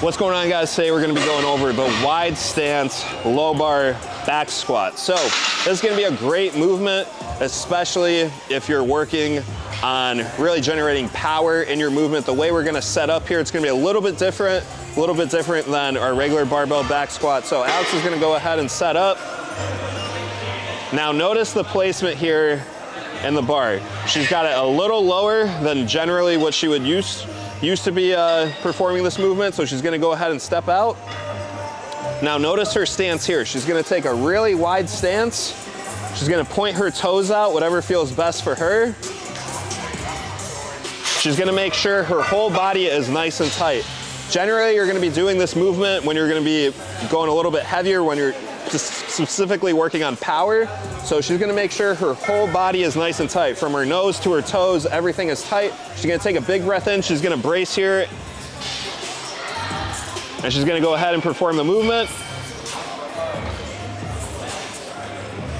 What's going on guys? Today we're gonna be going over the wide stance low bar back squat. So this is gonna be a great movement, especially if you're working on really generating power in your movement. The way we're gonna set up here, it's gonna be a little bit different, a little bit different than our regular barbell back squat. So Alex is gonna go ahead and set up. Now notice the placement here in the bar. She's got it a little lower than generally what she would use used to be uh, performing this movement, so she's gonna go ahead and step out. Now notice her stance here. She's gonna take a really wide stance. She's gonna point her toes out, whatever feels best for her. She's gonna make sure her whole body is nice and tight. Generally, you're gonna be doing this movement when you're gonna be going a little bit heavier, when you're specifically working on power. So she's gonna make sure her whole body is nice and tight. From her nose to her toes, everything is tight. She's gonna take a big breath in. She's gonna brace here. And she's gonna go ahead and perform the movement.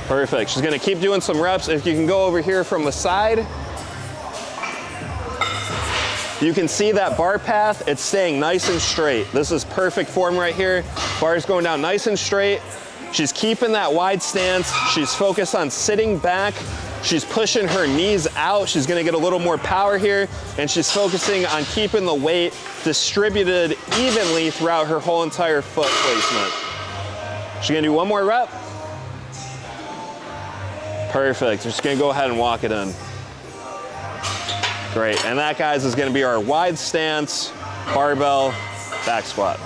Perfect. She's gonna keep doing some reps. If you can go over here from the side, you can see that bar path, it's staying nice and straight. This is perfect form right here. Bar's going down nice and straight. She's keeping that wide stance. She's focused on sitting back. She's pushing her knees out. She's gonna get a little more power here. And she's focusing on keeping the weight distributed evenly throughout her whole entire foot placement. She's gonna do one more rep. Perfect. We're just gonna go ahead and walk it in. Great, and that guys is gonna be our wide stance barbell back squat.